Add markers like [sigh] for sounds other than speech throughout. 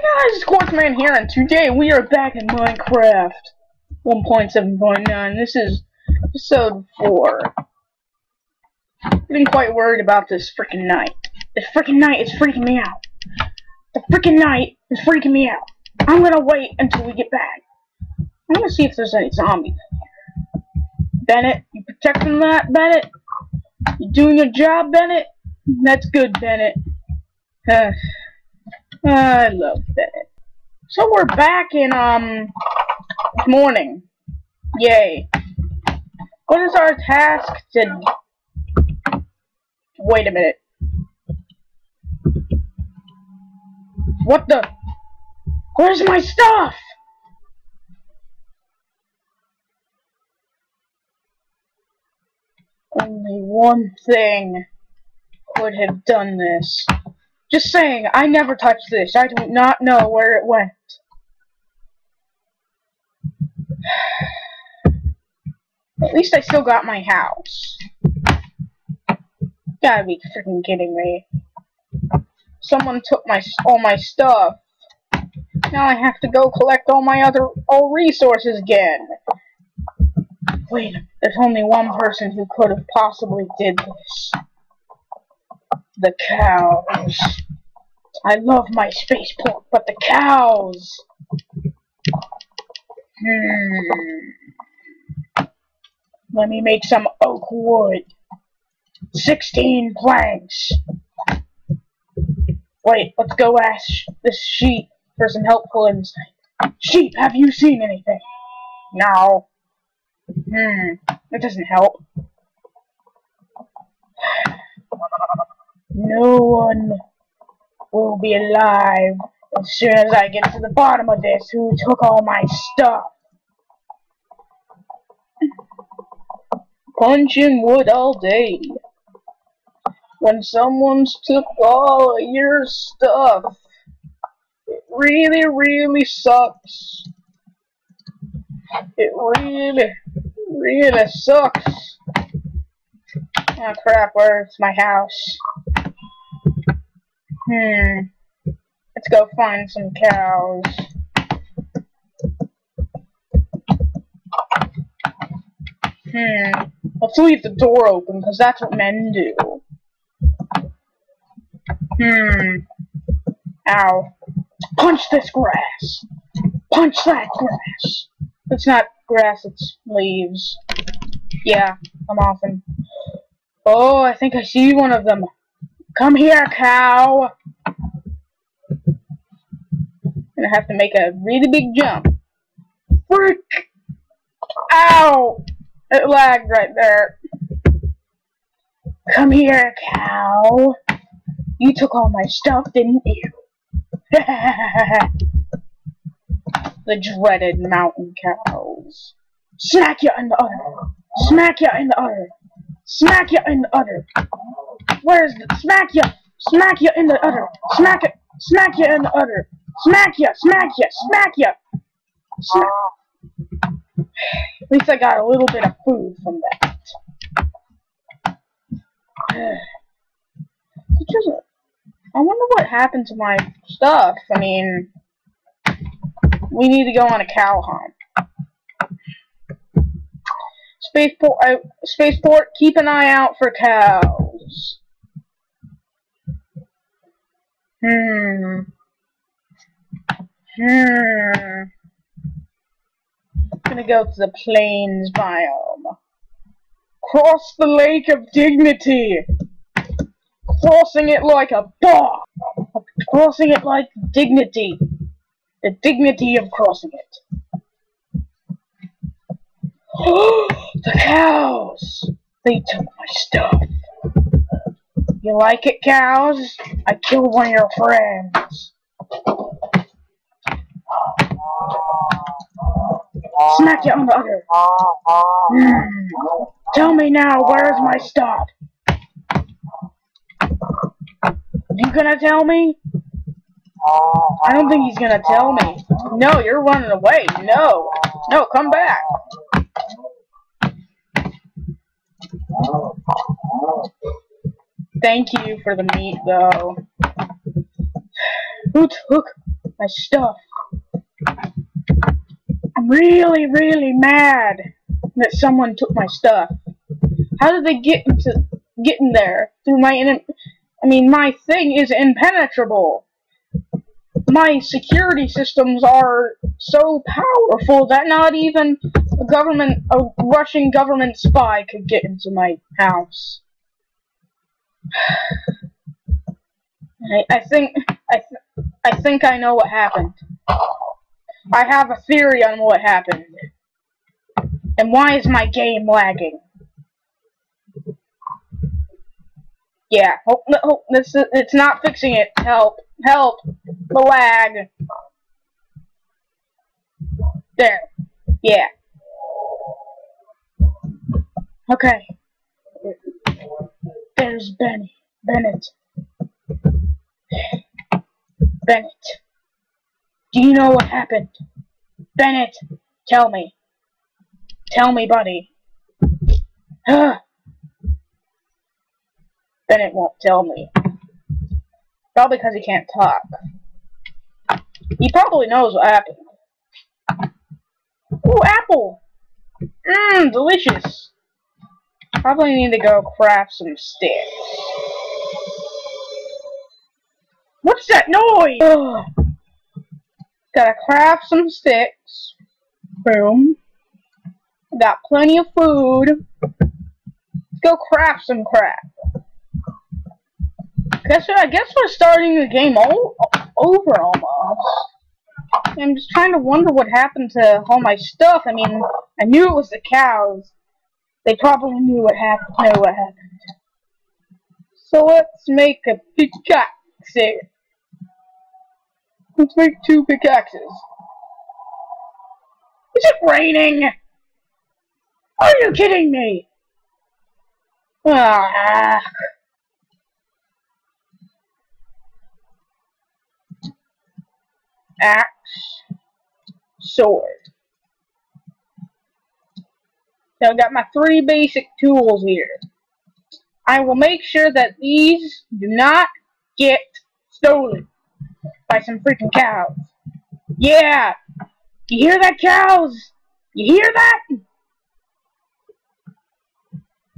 guys, it's Quartzman here, and today we are back in Minecraft 1.7.9. This is episode 4. Getting quite worried about this freaking night. This freaking night is freaking me out. The freaking night is freaking me out. I'm gonna wait until we get back. I'm gonna see if there's any zombies in here. Bennett, you protecting that, Bennett? You doing your job, Bennett? That's good, Bennett. [sighs] [laughs] I love that. So we're back in, um, morning. Yay. What is our task to... Wait a minute. What the... Where's my stuff? Only one thing could have done this. Just saying, I never touched this. I do not know where it went. [sighs] At least I still got my house. Gotta be freaking kidding me. Someone took my all my stuff. Now I have to go collect all my other all resources again. Wait, there's only one person who could have possibly did this. The cows. I love my spaceport, but the cows. Hmm. Let me make some oak wood. Sixteen planks. Wait, let's go ask this sheep for some helpful insight. Sheep, have you seen anything? No. Hmm, that doesn't help. No one will be alive as soon as I get to the bottom of this who took all my stuff. Punching wood all day. When someone's took all your stuff, it really, really sucks. It really, really sucks. Oh crap, where's my house? Hmm. Let's go find some cows. Hmm. Let's leave the door open, because that's what men do. Hmm. Ow. Punch this grass! Punch that grass! It's not grass, it's leaves. Yeah, I'm often. Oh, I think I see one of them. Come here, cow! Gonna have to make a really big jump. Frick! Ow! It lagged right there. Come here, cow. You took all my stuff, didn't you? [laughs] the dreaded mountain cows. Smack you in the udder. Smack you in the udder. Smack you in the udder. Where's the smack you? Smack you in the udder. Smack it. Smack you in the udder. Smack ya! Smack ya! Smack ya! Smack. At least I got a little bit of food from that. [sighs] Just, I wonder what happened to my stuff. I mean, we need to go on a cow hunt. Spaceport, uh, spaceport, keep an eye out for cows. Hmm. I'm gonna go to the plains biome. Cross the Lake of Dignity! Crossing it like a boss! Crossing it like dignity! The dignity of crossing it. [gasps] the cows! They took my stuff. You like it, cows? I killed one of your friends. Smack you on the other. Mm. Tell me now, where's my stuff? You gonna tell me? I don't think he's gonna tell me. No, you're running away. No. No, come back. Thank you for the meat, though. Who took my stuff. Really, really mad that someone took my stuff. How did they get into get in there through my? I mean, my thing is impenetrable. My security systems are so powerful that not even a government, a Russian government spy could get into my house. [sighs] I, I think I, th I think I know what happened. I have a theory on what happened. And why is my game lagging? Yeah, oh, hope, hope oh, this it's not fixing it. Help, help, the lag. There, yeah. Okay. There's Benny, Bennett. Bennett. Do you know what happened? Bennett, tell me. Tell me, buddy. [gasps] Bennett won't tell me. Probably because he can't talk. He probably knows what happened. Ooh, apple! Mmm, delicious. Probably need to go craft some sticks. What's that noise? Ugh. Gotta craft some sticks. Boom. Got plenty of food. Let's go craft some crap. Guess what? I guess we're starting the game all over almost. I'm just trying to wonder what happened to all my stuff. I mean, I knew it was the cows. They probably knew what happened. Know what happened. So let's make a here. Let's make two pickaxes. Is it raining? Are you kidding me? Ah. Axe. Sword. So I got my three basic tools here. I will make sure that these do not get stolen some freaking cows. Yeah! You hear that, cows? You hear that?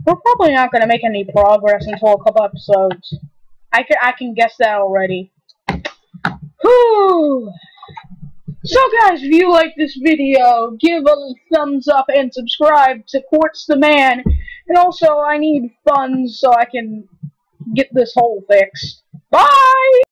We're probably not going to make any progress until a couple episodes. I can, I can guess that already. Whew! So guys, if you like this video, give a thumbs up and subscribe to QuartzDahMan. And also, I need funds so I can get this hole fixed. Bye!